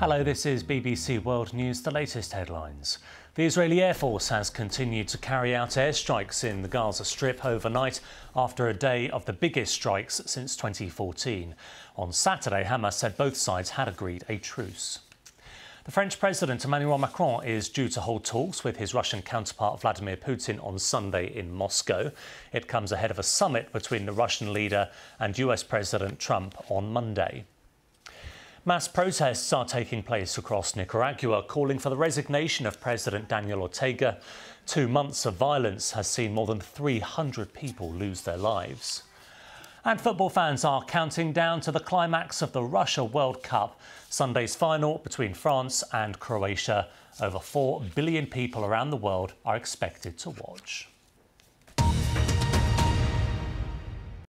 Hello, this is BBC World News, the latest headlines. The Israeli Air Force has continued to carry out airstrikes in the Gaza Strip overnight after a day of the biggest strikes since 2014. On Saturday, Hamas said both sides had agreed a truce. The French President Emmanuel Macron is due to hold talks with his Russian counterpart Vladimir Putin on Sunday in Moscow. It comes ahead of a summit between the Russian leader and US President Trump on Monday. Mass protests are taking place across Nicaragua, calling for the resignation of President Daniel Ortega. Two months of violence has seen more than 300 people lose their lives. And football fans are counting down to the climax of the Russia World Cup, Sunday's final between France and Croatia. Over 4 billion people around the world are expected to watch.